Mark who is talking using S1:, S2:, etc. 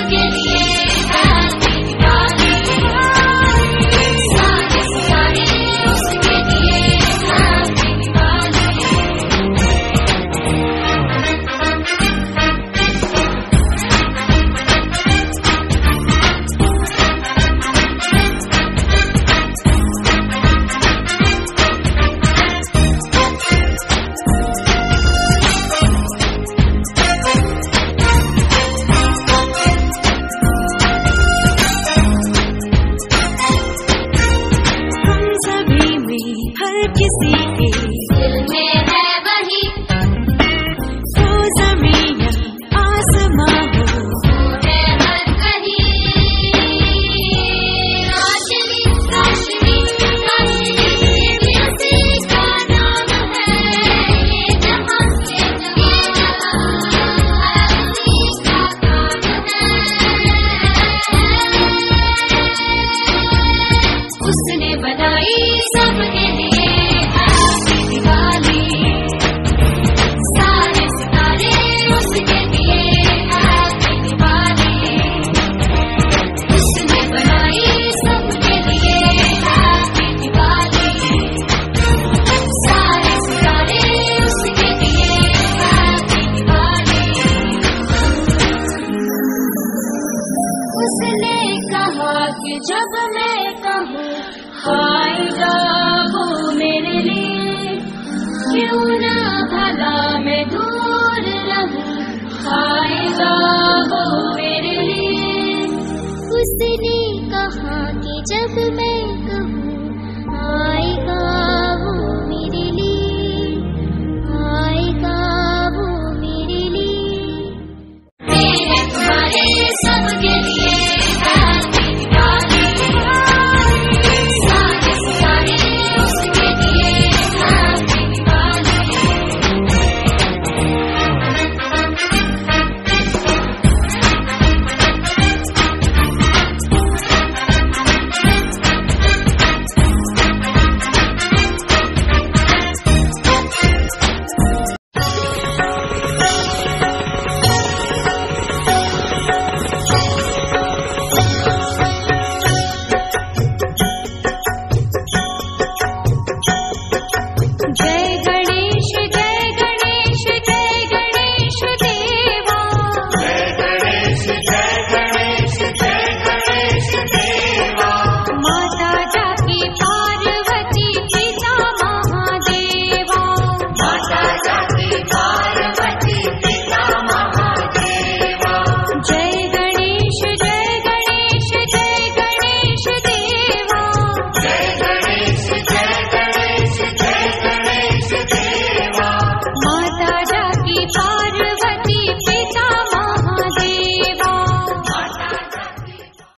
S1: again. किसी ये जब मैं कहूँ हाय जा